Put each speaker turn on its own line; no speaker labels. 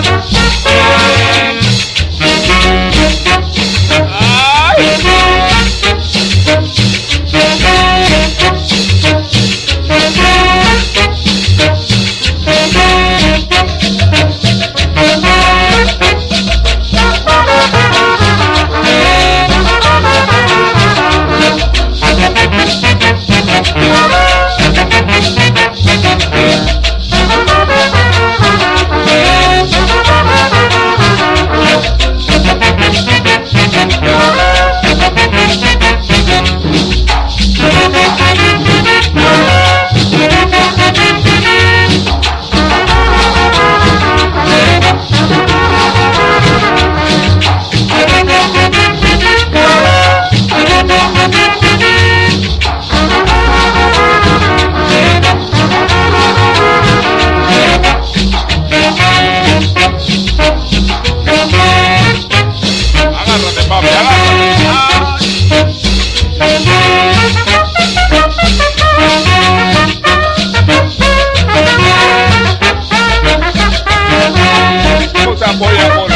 Música al